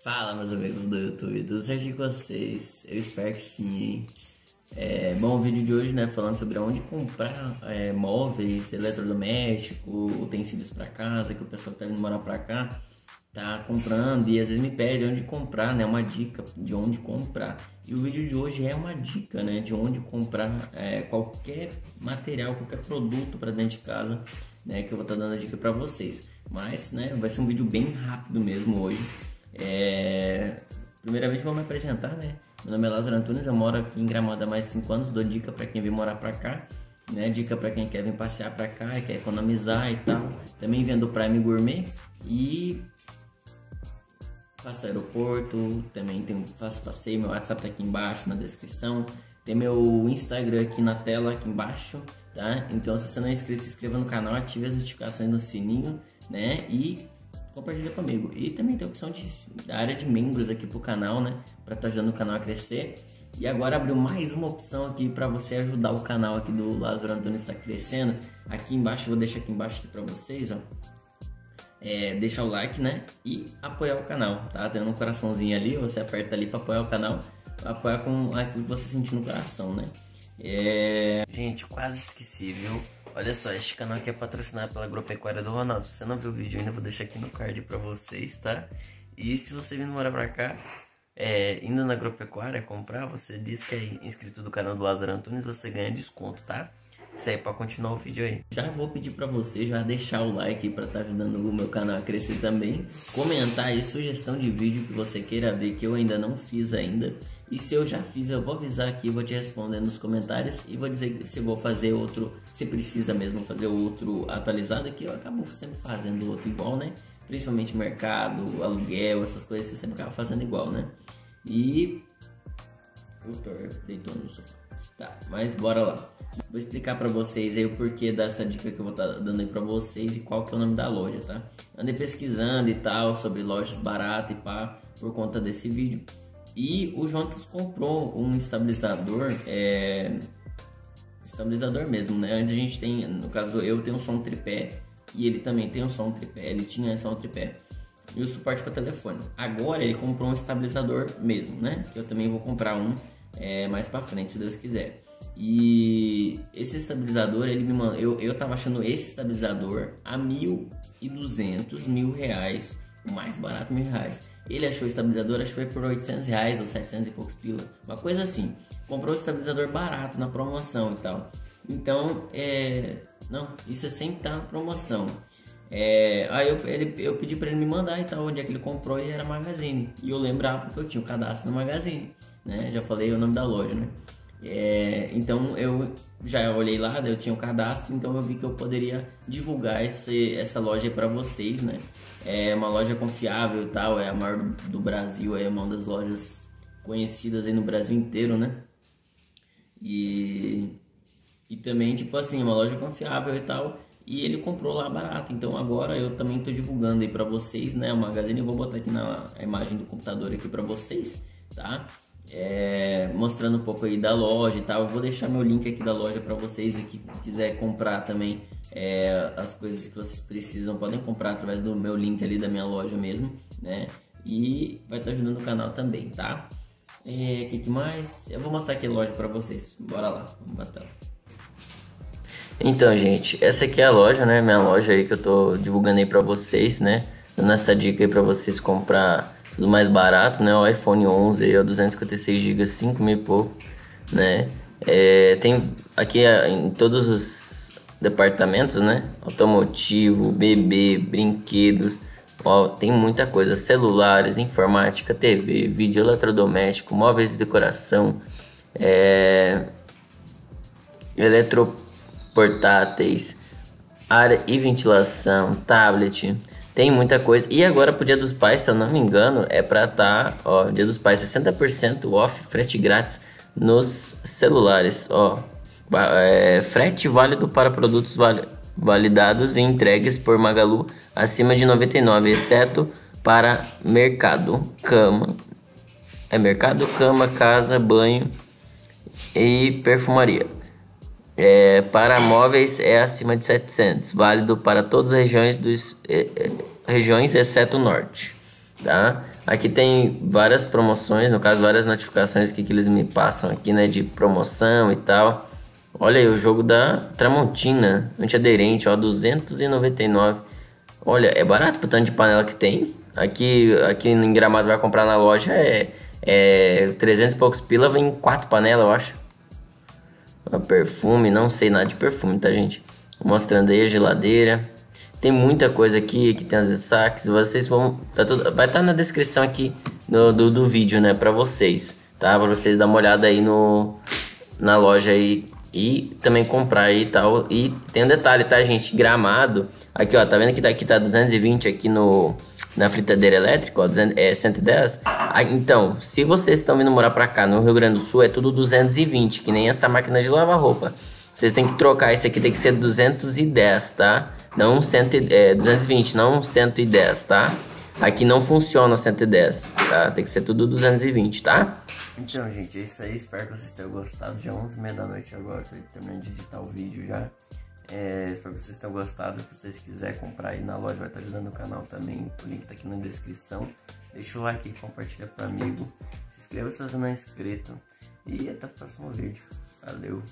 Fala, meus amigos do YouTube, tudo certo com vocês? Eu espero que sim, hein? É, bom, o vídeo de hoje, né, falando sobre onde comprar é, móveis, eletrodomésticos, utensílios para casa, que o pessoal que tá vindo morar para cá tá comprando e às vezes me pede onde comprar, né, uma dica de onde comprar. E o vídeo de hoje é uma dica, né, de onde comprar é, qualquer material, qualquer produto para dentro de casa, né, que eu vou estar tá dando a dica para vocês. Mas, né, vai ser um vídeo bem rápido mesmo hoje. É... Primeiramente vou me apresentar, né? Meu nome é Lázaro Antunes, eu moro aqui em Gramado há mais de 5 anos, dou dica para quem vem morar para cá, né? Dica para quem quer vir passear para cá quer economizar e tal. Também vendo Prime Gourmet e faço aeroporto, também tenho, faço passeio, meu WhatsApp tá aqui embaixo na descrição. Tem meu Instagram aqui na tela, aqui embaixo, tá? Então se você não é inscrito, se inscreva no canal, ative as notificações no sininho, né? E compartilha comigo. E também tem a opção de, da área de membros aqui pro canal, né? Para estar tá ajudando o canal a crescer. E agora abriu mais uma opção aqui para você ajudar o canal aqui do Lázaro Antônio está crescendo. Aqui embaixo, vou deixar aqui embaixo para vocês, ó. É, deixar o like, né? E apoiar o canal, tá? Tem um coraçãozinho ali, você aperta ali para apoiar o canal. Apoiar com aquilo que você sentir no coração, né? É... Gente, quase esqueci, viu? Olha só, este canal aqui é patrocinado pela Agropecuária do Ronaldo. Se você não viu o vídeo ainda, vou deixar aqui no card pra vocês, tá? E se você vindo morar pra cá, é, indo na Agropecuária comprar, você diz que é inscrito do canal do Lázaro Antunes, você ganha desconto, tá? Isso aí para continuar o vídeo aí. Já vou pedir para você já deixar o like para tá ajudando o meu canal a crescer também. Comentar aí sugestão de vídeo que você queira ver que eu ainda não fiz ainda. E se eu já fiz, eu vou avisar aqui, vou te responder nos comentários e vou dizer se vou fazer outro, se precisa mesmo fazer outro atualizado, que eu acabo sempre fazendo outro igual, né? Principalmente mercado, aluguel, essas coisas, você sempre acaba fazendo igual, né? E o Thor deitou no sofá. Tá, mas bora lá. Vou explicar para vocês aí o porquê dessa dica que eu vou estar tá dando aí para vocês e qual que é o nome da loja, tá? Andei pesquisando e tal sobre lojas baratas e pá por conta desse vídeo. E o Jontas comprou um estabilizador, é... estabilizador mesmo, né? Antes a gente tem, no caso eu tenho um som tripé e ele também tem um som tripé, ele tinha som tripé e o suporte para telefone. Agora ele comprou um estabilizador mesmo, né? Que eu também vou comprar um é, mais para frente, se Deus quiser. E esse estabilizador, ele me mandou, eu, eu tava achando esse estabilizador a mil e duzentos mil reais, o mais barato mil reais. Ele achou o estabilizador, acho que foi por 800 reais ou 700 e poucos pila, uma coisa assim. Comprou o estabilizador barato na promoção e tal. Então, é, não, isso é sempre tá na promoção. É, aí eu, ele, eu pedi para ele me mandar e tal, onde é que ele comprou e era Magazine. E eu lembrava porque eu tinha o um cadastro no Magazine né? Já falei o nome da loja, né? É, então eu já olhei lá, eu tinha o um cadastro, então eu vi que eu poderia divulgar esse, essa loja para vocês, né? É uma loja confiável e tal, é a maior do, do, Brasil, é uma das lojas conhecidas aí no Brasil inteiro, né? E, e também, tipo assim, uma loja confiável e tal. E ele comprou lá barato, então agora eu também tô divulgando aí para vocês, né? O magazine, eu vou botar aqui na imagem do computador aqui para vocês, tá? é, mostrando um pouco aí da loja e tal. Eu vou deixar meu link aqui da loja para vocês e que quiser comprar também é, as coisas que vocês precisam, podem comprar através do meu link ali da minha loja mesmo, né? E vai estar ajudando o canal também, tá? O é, que, que, mais? Eu vou mostrar aqui a loja para vocês. Bora lá, vamos bater. Então, gente, essa aqui é a loja, né? Minha loja aí que eu tô divulgando aí para vocês, né? Dando essa dica aí para vocês comprar do mais barato, né? O iPhone 11 aí, ó, 256 GB, 5 mil e pouco, né? É, tem aqui em todos os departamentos, né? Automotivo, bebê, brinquedos, ó, tem muita coisa, celulares, informática, TV, vídeo eletrodoméstico, móveis de decoração, é, eletroportáteis, área e ventilação, tablet, tem muita coisa. E agora pro Dia dos Pais, se eu não me engano, é pra tá, ó, Dia dos Pais 60% off, frete grátis nos celulares, ó. É, frete válido para produtos validados e entregues por Magalu acima de 99, exceto para mercado, cama. É mercado, cama, casa, banho e perfumaria. É, para móveis é acima de 700, válido para todas as regiões, dos, é, é, regiões exceto o norte. Tá? Aqui tem várias promoções, no caso várias notificações que, que eles me passam aqui, né, de promoção e tal. Olha aí o jogo da Tramontina, antiaderente, ó, 299. Olha, é barato pro tanto de panela que tem. Aqui, aqui em Gramado vai comprar na loja é, é 300 e poucos pila, vem quatro panelas, eu acho. Perfume, não sei nada de perfume, tá, gente? Mostrando aí a geladeira. Tem muita coisa aqui, que tem os destaques. Vocês vão. Tá tudo, vai estar tá na descrição aqui do, do, do, vídeo, né? Pra vocês, tá? Pra vocês dar uma olhada aí no, na loja aí e também comprar aí e tal. E tem um detalhe, tá, gente? Gramado. Aqui, ó, tá vendo que tá aqui tá 220 aqui no na fritadeira elétrica, ó, 200, é 110. Ah, então, se vocês estão vindo morar pra cá no Rio Grande do Sul, é tudo 220, que nem essa máquina de lavar roupa. Vocês têm que trocar, esse aqui tem que ser 210, tá? Não 100, é, 220, não 110, tá? Aqui não funciona 110, tá? Tem que ser tudo 220, tá? Então, gente, é isso aí. Espero que vocês tenham gostado. Já 11 h da noite agora. Tô terminando de editar o vídeo já. É, espero que vocês tenham gostado. Se vocês quiserem comprar aí na loja, vai estar ajudando o canal também. O link tá aqui na descrição. Deixa o like compartilha para amigo. Se inscreva se você não é inscrito. E até o próximo vídeo. Valeu!